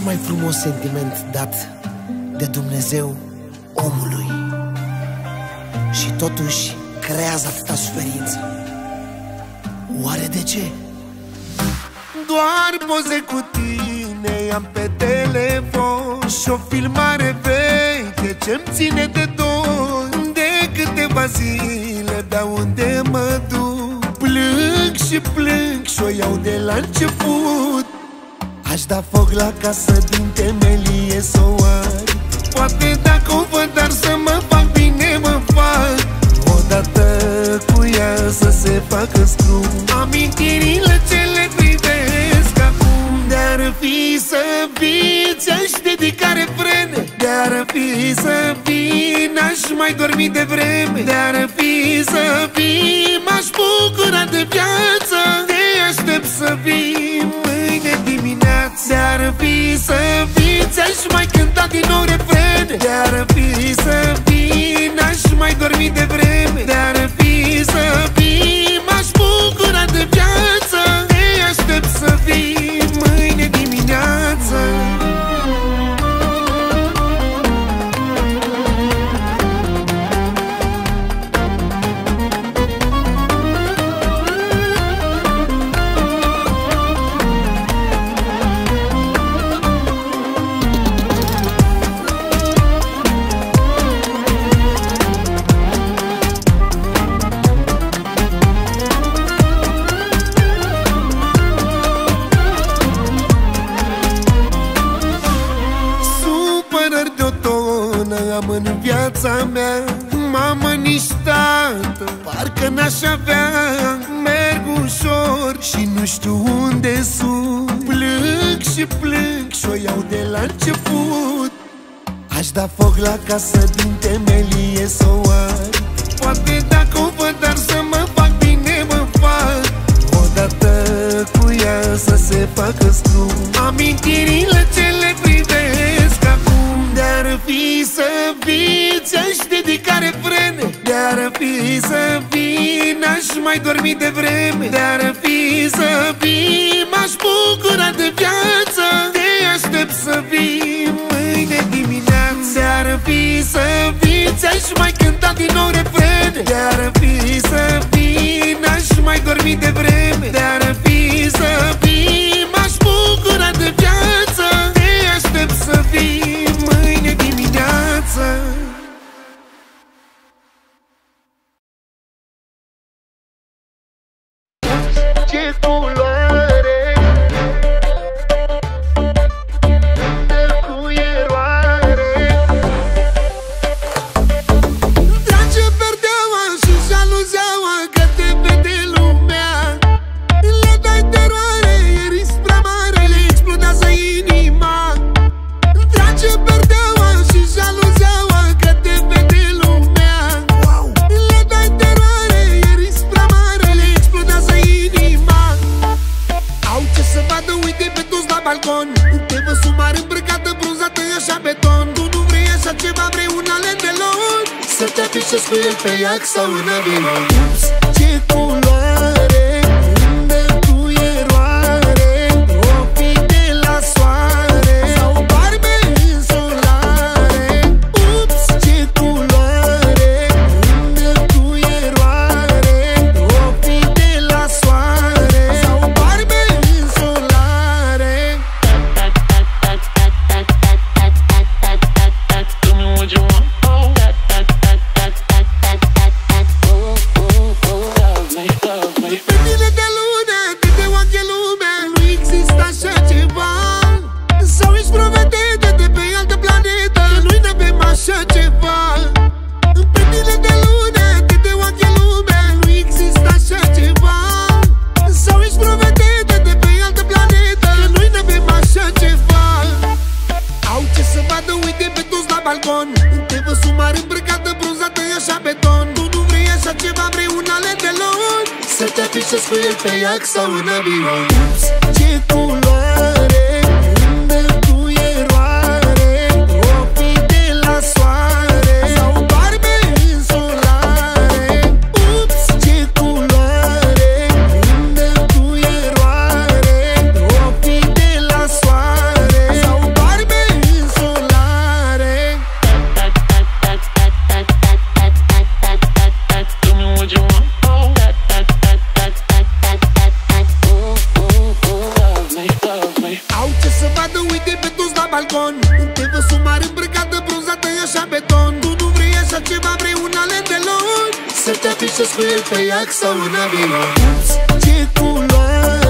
cel mai frumos sentiment dat de Dumnezeu omului. Și totuși creează atâta suferință. Oare de ce? Doar poze cu tine am pe telefon Și o filmare veche ce-mi ține de dor. De câteva zile, dar unde mă duc? Plâng și plâng și o iau de la început Aș da foc la casă din temelie să o ai Poate dacă o văd, dar să mă fac bine, mă fac. Odată cu ea să se facă scrum. Amintirile ce le privesc acum. De-ar fi să vii, ți-aș dedica refrene De-ar fi să vii, n-aș mai dormi de vreme. De-ar fi să vii, m-aș bucura de viață De-ar fi să vii, ți-aș mai cânta din nou refrene De-ar fi să vii, n-aș mai dormi de vreme am în viața mea. Mamă, nici tată, parcă n-aș avea. Merg ușor și nu știu unde sunt. Plâng și plâng și o iau de la început. Aș da foc la casă din temelie să o ai Poate fi să vii, ți-aș dedica refrene. De-ar fi să vii, n-aș mai dormi de vreme. De-ar fi să vii, m-aș bucura de viață. Te aștept să vii mâine dimineață. De-ar fi să vii, ți-aș mai cânta din nou refrene. De-ar fi să vii, n-aș mai dormi de vreme. De-ar fi să vii, Ce culoare așa beton. Tu nu vrei așa ceva, vrei un alen de lor. Să te afișezi cu el pe iac sau în avion. Ups, ce culoare, balcon. Te văd sumar îmbrăcată, bronzată, e așa beton. Tu nu vrei așa ceva, vrei un ale de lor Să te afișezi cu el pe iac sau în avion balcon. Un TV sumar îmbrăcată, bronzată, e așa beton. Tu nu vrei așa ceva, vrei un alen de luni. Să te afișezi cu el pe iac sau în avion. Ce culoare